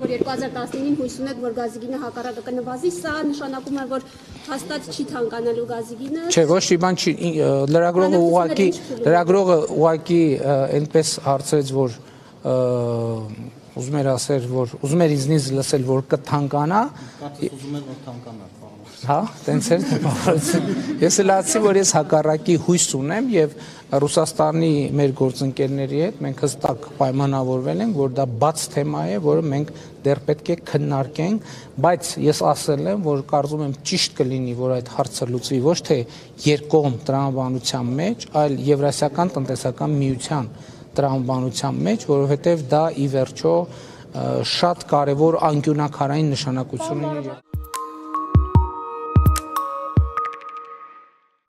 որ 2019-ին հույս ունեք, որ գազիկինը հակառակը կնվազի, սա նշանակում է, որ հաստատ չի թանկանալու գազիկինը։ Չէ, ոչ մի բան չի լրագրողը ուղակի լրագրողը ուղակի այնպես հարցրեց, որ ուզում էր ասել, որ ուզում էր ինձնից լսել, որ կթանկանա, Կարծես ուզում եք որ թանկանա։ հա, տենց էր տպավորություն։ Ես էլ ասացի, որ ես հակառակի հույս ունեմ եւ Ռուսաստանի մեր գործընկերների հետ մենք հստակ պայմանավորվել ենք, որ դա բաց թեմա է, որը մենք դեռ պետք է քննարկենք, բայց ես ասել եմ, որ կարծում եմ ճիշտ կլինի, որ այդ հարցը լուծվի ոչ թե երկկողմ տրամաբանության մեջ, այլ Եվրասիական տնտեսական միության տրամաբանության մեջ, որովհետև դա ի վերջո շատ կարևոր անկյունակարային նշանակություն ունի։